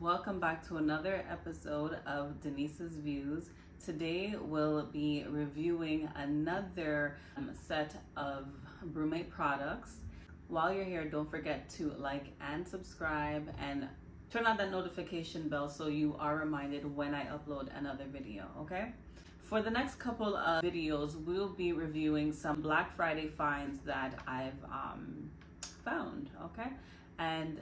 Welcome back to another episode of Denise's Views. Today we'll be reviewing another um, set of Brumate products. While you're here, don't forget to like and subscribe and turn on that notification bell so you are reminded when I upload another video, okay? For the next couple of videos, we'll be reviewing some Black Friday finds that I've um, found, okay? And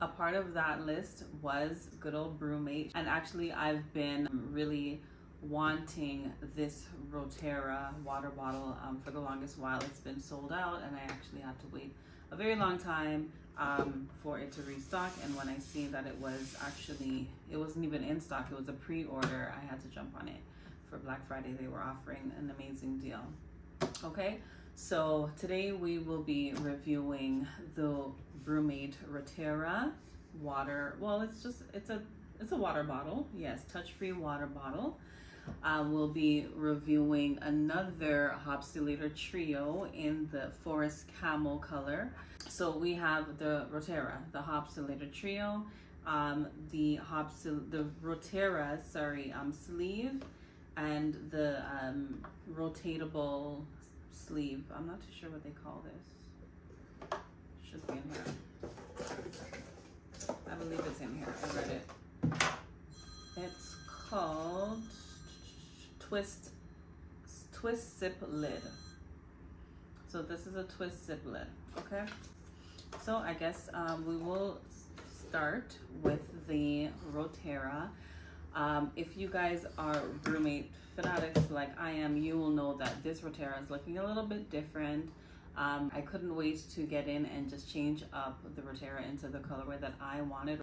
a part of that list was good old Brumate. And actually, I've been really wanting this Rotera water bottle um, for the longest while. It's been sold out, and I actually had to wait a very long time um, for it to restock. And when I see that it was actually, it wasn't even in stock, it was a pre order, I had to jump on it. For Black Friday, they were offering an amazing deal. Okay, so today we will be reviewing the Brumate Rotera water. Well, it's just it's a it's a water bottle. Yes, touch-free water bottle. Uh, we'll be reviewing another Hopsulator Trio in the Forest Camo color. So we have the Rotera, the Hopsulator Trio, um, the Hopsil the Rotera, sorry, um, sleeve, and the um, rotatable sleeve. I'm not too sure what they call this. Should be in here. I believe it's in here. I read it. It's called Twist Twist Sip Lid. So this is a twist sip lid, okay? So I guess um, we will start with the Rotera. Um, if you guys are Brumate fanatics like I am, you will know that this Rotera is looking a little bit different. Um, I couldn't wait to get in and just change up the Rotera into the colorway that I wanted.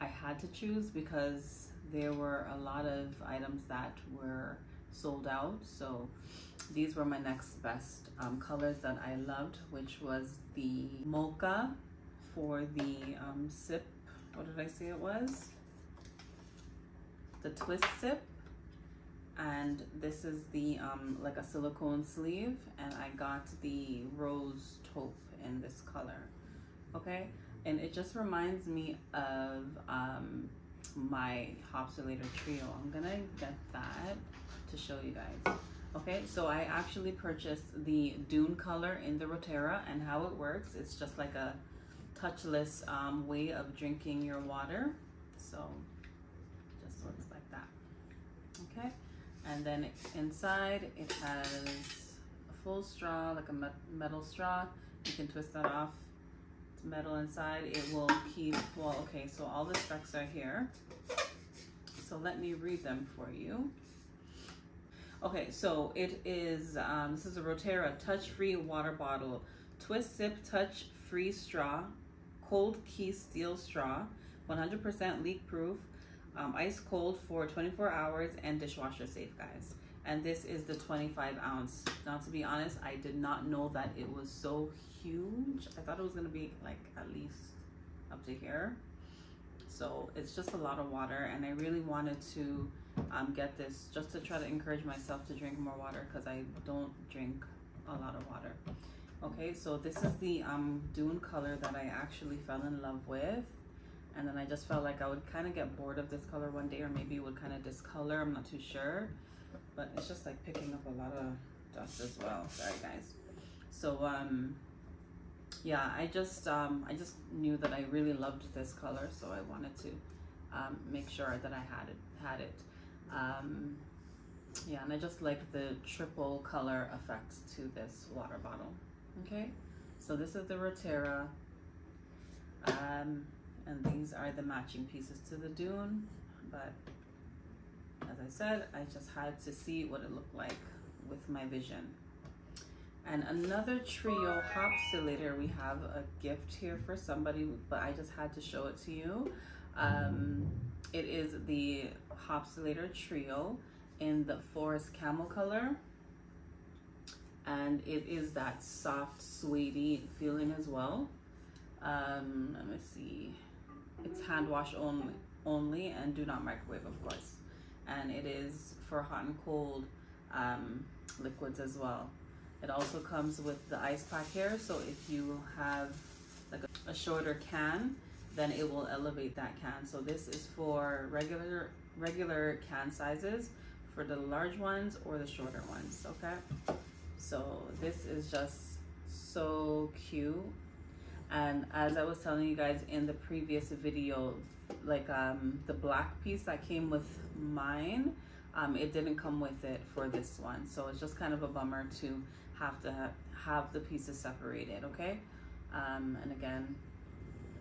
I had to choose because there were a lot of items that were sold out. So these were my next best um, colors that I loved, which was the mocha for the um, sip. What did I say it was? The twist sip and this is the um, like a silicone sleeve and I got the rose taupe in this color okay? And it just reminds me of um, my Hopsulator trio. I'm gonna get that to show you guys okay? So I actually purchased the dune color in the Rotera and how it works it's just like a touchless um, way of drinking your water. So just looks like that okay and then inside it has a full straw, like a metal straw. You can twist that off. It's metal inside. It will keep, well, okay, so all the specs are here. So let me read them for you. Okay, so it is, um, this is a Rotera touch-free water bottle. Twist sip touch-free straw, cold key steel straw, 100% leak proof, um, ice cold for 24 hours and dishwasher safe guys. And this is the 25 ounce. Now to be honest i did not know that it was so huge. I thought it was going to be like at least up to here. So it's just a lot of water and i really wanted to um, get this just to try to encourage myself to drink more water because i don't drink a lot of water. Okay so this is the um, dune color that i actually fell in love with and then I just felt like I would kind of get bored of this color one day or maybe it would kind of discolor I'm not too sure. But it's just like picking up a lot of dust as well. Sorry guys. So um yeah I just um I just knew that I really loved this color so I wanted to um, make sure that I had it had it. Um yeah and I just like the triple color effect to this water bottle. Okay? So this is the Rotera. Um and these are the matching pieces to the dune. But as I said I just had to see what it looked like with my vision. And another trio hopsulator we have a gift here for somebody but I just had to show it to you. Um, it is the hopsulator trio in the forest camo color. And it is that soft suede feeling as well. Um, let me see hand wash only, only and do not microwave, of course. And it is for hot and cold um, liquids as well. It also comes with the ice pack here, so if you have like a, a shorter can, then it will elevate that can. So this is for regular regular can sizes for the large ones or the shorter ones, okay? So this is just so cute. And as I was telling you guys in the previous video, like um, the black piece that came with mine, um, it didn't come with it for this one. So it's just kind of a bummer to have to have the pieces separated, okay? Um, and again,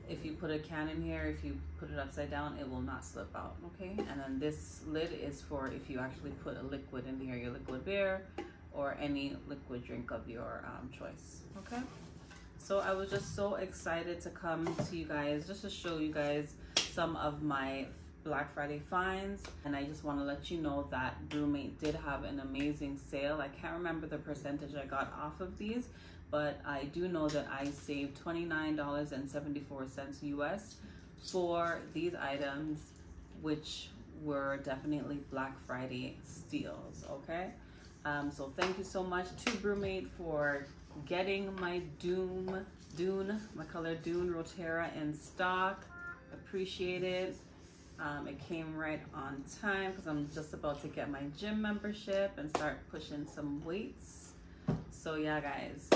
if you put a can in here, if you put it upside down, it will not slip out, okay? And then this lid is for if you actually put a liquid in here, your liquid beer or any liquid drink of your um, choice, okay? So I was just so excited to come to you guys, just to show you guys some of my Black Friday finds. And I just want to let you know that BrüMate did have an amazing sale. I can't remember the percentage I got off of these, but I do know that I saved $29.74 US for these items, which were definitely Black Friday steals, okay? Um, so thank you so much to BrüMate for getting my Doom, Dune, my color Dune Rotera in stock. Appreciate it. Um, it came right on time because I'm just about to get my gym membership and start pushing some weights. So yeah, guys,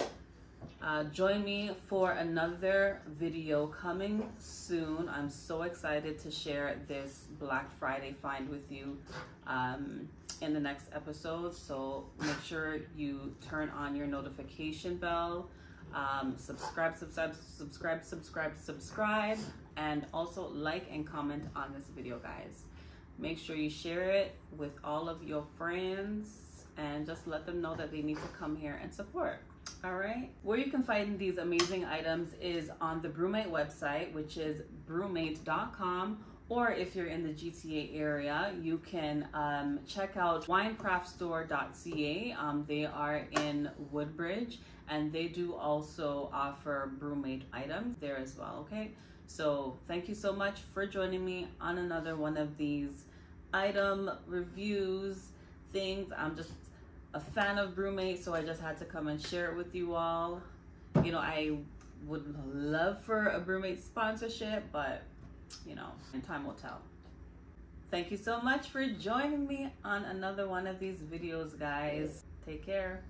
uh, join me for another video coming soon. I'm so excited to share this Black Friday find with you um, in the next episode. So make sure you turn on your notification bell. Um, subscribe, subscribe, subscribe, subscribe, subscribe, and also like and comment on this video, guys. Make sure you share it with all of your friends and just let them know that they need to come here and support. All right. Where you can find these amazing items is on the BrüMate website, which is brümate.com. Or if you're in the GTA area, you can um, check out winecraftstore.ca. Um, they are in Woodbridge and they do also offer BrüMate items there as well. Okay. So thank you so much for joining me on another one of these item reviews things. I'm just a fan of BrüMate, so I just had to come and share it with you all. You know, I would love for a BrüMate sponsorship, but you know, in time will tell. Thank you so much for joining me on another one of these videos, guys. Take care.